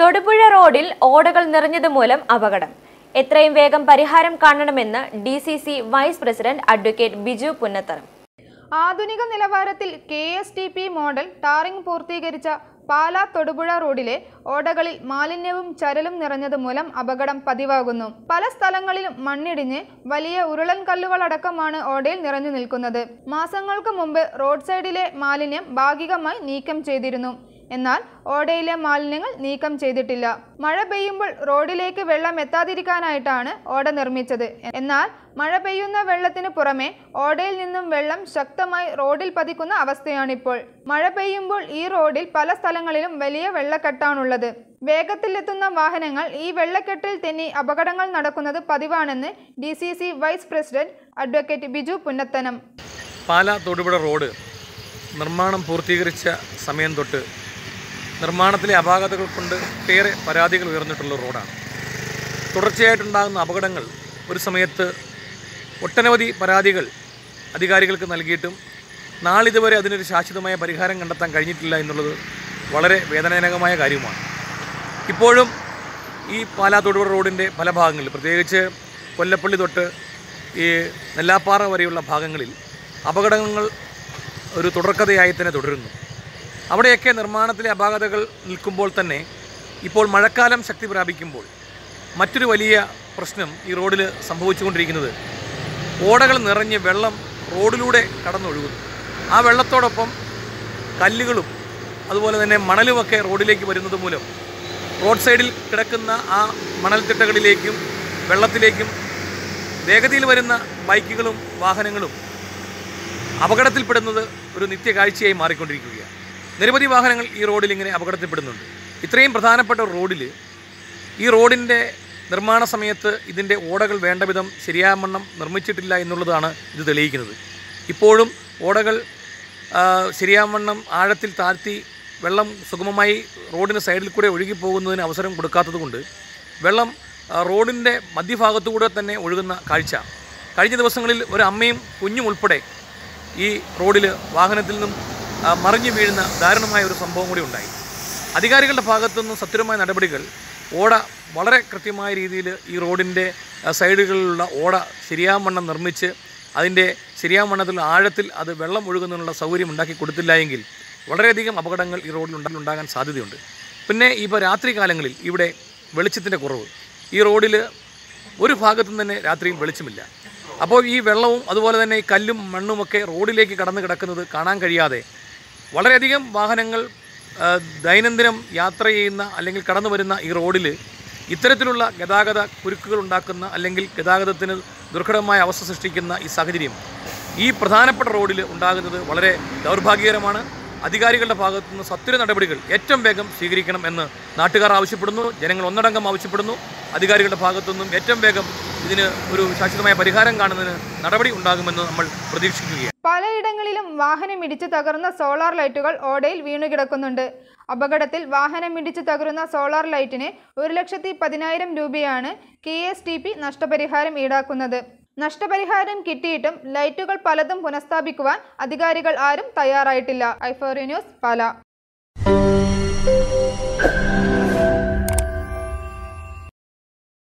തൊടുപുഴ റോഡിൽ ഓടകൾ നിറഞ്ഞത് മൂലം അപകടം. എത്രയും വേഗം പരിഹാരം കാണണമെന്ന് D C C vice president advocate Biju Punnatharam. ആധുനിക നിലവാരത്തിൽ K S T P model tarring പൂർത്തീകരിച്ച പാലാ തൊടുപുഴ റോഡിലെ ഓടകളിൽ മാലിന്യവും ചരലും നിറഞ്ഞത് മൂലം അപകടം പതിവാകുന്നു. പല സ്ഥലങ്ങളിലും മണ്ണിടിഞ്ഞ് വലിയ ഉരുളൻ കല്ലുകളടക്കമാണ് ഓടയിൽ നിറഞ്ഞു നിൽക്കുന്നത്. മാസങ്ങൾക്ക് മുമ്പ് റോഡ് സൈഡിലെ മാലിന്യം ഭാഗികമായി നീക്കം ചെയ്തിരുന്നു. എന്നാൽ ഓടയിലെ മാലിന്യങ്ങൾ നീക്കം ചെയ്തിട്ടില്ല. മഴ പെയ്യുമ്പോൾ റോഡിലേക്ക് വെള്ളം എത്താതിരിക്കാനായിട്ടാണ് ഓട നിർമ്മിച്ചത്. എന്നാൽ മഴ പെയ്യുന്ന വെള്ളത്തിന് പുറമെ ഓടയിൽ നിന്നും വെള്ളം ശക്തമായി റോഡിൽ പതിക്കുന്ന അവസ്ഥയാണിപ്പോൾ. മഴ പെയ്യുമ്പോൾ ഈ റോഡിൽ പല സ്ഥലങ്ങളിലും വലിയ വെള്ളക്കെട്ടാണുള്ളത്. വേഗത്തിലെത്തുന്ന വാഹനങ്ങൾ ഈ വെള്ളക്കെട്ടിൽ തെന്നി അപകടങ്ങൾ നടക്കുന്നത് പതിവാണെന്ന് D vice president advocate Biju Punnathanam. Pala Thodupuzha road നിർമ്മാണം പൂർത്തീകരിച്ച സമയം തൊട്ട് നിർമ്മാണത്തിലെ അപാകതകൾ കൊണ്ട് ഒട്ടേറെ പരാതികൾ ഉയർന്നിട്ടുള്ള റോഡാണ്. തുടർച്ചയായിട്ടുണ്ടാകുന്ന അപകടങ്ങൾ ഒരു സമയത്ത് ഒട്ടനവധി പരാതികൾ അധികാരികൾക്ക് നൽകിയിട്ടും നാളിതുവരെ അതിനൊരു ശാശ്വതമായ പരിഹാരം കണ്ടെത്താൻ കഴിഞ്ഞിട്ടില്ല എന്നുള്ളത് വളരെ വേദനാജനകമായ കാര്യമാണ്. ഇപ്പോഴും ഈ പാലാ തൊടുപുഴ റോഡിന്റെ പല ഭാഗങ്ങളിൽ പ്രത്യേകിച്ച് കൊല്ലപ്പള്ളി തൊട്ട് ഈ നെല്ലാപ്പാറ വരെയുള്ള ഭാഗങ്ങളിൽ അപകടങ്ങൾ ഒരു തുടർക്കഥയായി തന്നെ തുടരുന്നു. അവിടെയൊക്കെ നിർമ്മാണത്തിലെ അപാകതകൾ നിൽക്കുമ്പോൾ തന്നെ ഇപ്പോൾ മഴക്കാലം ശക്തി പ്രാപിക്കുമ്പോൾ മറ്റൊരു വലിയ പ്രശ്നം ഈ റോഡിൽ സംഭവിച്ചുകൊണ്ടിരിക്കുന്നത്. ഓടകൾ നിറഞ്ഞ് വെള്ളം റോഡിലൂടെ കടന്നൊഴുകുന്നു. ആ വെള്ളത്തോടൊപ്പം കല്ലുകളും അതുപോലെ തന്നെ മണലുമൊക്കെ റോഡിലേക്ക് വരുന്നത് മൂലം റോഡ് സൈഡിൽ കിടക്കുന്ന ആ മണൽത്തിട്ടകളിലേക്കും വെള്ളത്തിലേക്കും വേഗതയിൽ വരുന്ന ബൈക്കുകളും വാഹനങ്ങളും അപകടത്തിൽപ്പെടുന്നത് ഒരു നിത്യകാഴ്ചയായി മാറിക്കൊണ്ടിരിക്കുകയാണ്. നിരവധി വാഹനങ്ങൾ ഈ റോഡിൽ ഇങ്ങനെ അപകടത്തിൽപ്പെടുന്നുണ്ട്. ഇത്രയും പ്രധാനപ്പെട്ട റോഡിൽ ഈ റോഡിന്റെ നിർമ്മാണ സമയത്ത് ഇതിന്റെ ഓടകൾ വേണ്ട വിധം ശരിയാമണ്ണം നിർമ്മിച്ചിട്ടില്ല എന്നുള്ളതാണ് ഇത് തെളിയിക്കുന്നത്. ഇപ്പോഴും ഓടകൾ ശരിയാമണ്ണം ആഴത്തിൽ താഴ്ത്തി വെള്ളം സുഗമമായി റോഡിന് സൈഡിൽ കൂടെ ഒഴുകിപ്പോകുന്നതിന് അവസരം കൊടുക്കാത്തതുകൊണ്ട് വെള്ളം റോഡിന്റെ മധ്യഭാഗത്തുകൂടെ തന്നെ ഒഴുകുന്ന കാഴ്ച. കഴിഞ്ഞ ദിവസങ്ങളിൽ ഒരു അമ്മയും കുഞ്ഞും ഉൾപ്പെടെ ഈ റോഡിൽ വാഹനത്തിൽ നിന്നും മറിഞ്ഞു വീഴുന്ന ദാരുണമായ ഒരു സംഭവം കൂടി ഉണ്ടായി. അധികാരികളുടെ ഭാഗത്തു സത്യമായ നടപടികൾ ഓട വളരെ കൃത്യമായ രീതിയിൽ ഈ റോഡിന്റെ സൈഡുകളിലുള്ള ഓട ശരിയാവണ്ണം നിർമ്മിച്ച് അതിന്റെ ശരിയാവണ്ണത്തിൽ ആഴത്തിൽ അത് വെള്ളം ഒഴുകുന്നതിനുള്ള സൗകര്യം ഉണ്ടാക്കി കൊടുത്തില്ല എങ്കിൽ വളരെയധികം അപകടങ്ങൾ ഈ റോഡിൽ ഉണ്ടാ- ഉണ്ടാകാൻ സാധ്യതയുണ്ട്. പിന്നെ ഇപ്പോൾ രാത്രി കാലങ്ങളിൽ ഇവിടെ വെളിച്ചത്തിന്റെ കുറവ്. ഈ റോഡിൽ ഒരു ഭാഗത്തും തന്നെ രാത്രിയിൽ വെളിച്ചമില്ല. അപ്പോൾ ഈ വെള്ളവും അതുപോലെ തന്നെ ഈ കല്ലും മണ്ണുമൊക്കെ റോഡിലേക്ക് കടന്നു കിടക്കുന്നത് കാണാൻ കഴിയാതെ വളരെയധികം വാഹനങ്ങൾ ദൈനംദിനം യാത്ര ചെയ്യുന്ന അല്ലെങ്കിൽ കടന്നു വരുന്ന ഈ റോഡിൽ ഇത്തരത്തിലുള്ള ഗതാഗത കുരുക്കുകൾ ഉണ്ടാക്കുന്ന അല്ലെങ്കിൽ ഗതാഗതത്തിന് ദുർഘടമായ അവസ്ഥ സൃഷ്ടിക്കുന്ന ഈ സാഹചര്യം ഈ പ്രധാനപ്പെട്ട റോഡിൽ ഉണ്ടാകുന്നത് വളരെ ദൗർഭാഗ്യകരമാണ്. അധികാരികളുടെ ഭാഗത്തു നിന്ന് സത്വര നടപടികൾ ഏറ്റവും വേഗം സ്വീകരിക്കണം എന്ന് നാട്ടുകാർ ആവശ്യപ്പെടുന്നു. ജനങ്ങൾ ഒന്നടങ്കം ആവശ്യപ്പെടുന്നു. അധികാരികളുടെ ഭാഗത്തു നിന്നും ഏറ്റവും വേഗം ഇതിന് ഒരു ശാശ്വതമായ പരിഹാരം കാണുന്നതിന് നടപടി ഉണ്ടാകുമെന്ന് നമ്മൾ പ്രതീക്ഷിക്കുകയാണ്. പലയിടങ്ങളിലും വാഹനം ഇടിച്ചു തകർന്ന സോളാർ ലൈറ്റുകൾ ഓടയിൽ വീണുകിടക്കുന്നുണ്ട് അപകടത്തിൽ വാഹനം ഇടിച്ചു തകരുന്ന സോളാർ ലൈറ്റിന് ഒരു ലക്ഷത്തി പതിനായിരം രൂപയാണ് കെ എസ് ടി പി നഷ്ടപരിഹാരം ഈടാക്കുന്നത്. നഷ്ടപരിഹാരം കിട്ടിയിട്ടും ലൈറ്റുകൾ പലതും പുനഃസ്ഥാപിക്കുവാൻ അധികാരികൾ ആരും തയ്യാറായിട്ടില്ല. ഐഫോറി ന്യൂസ് പാല.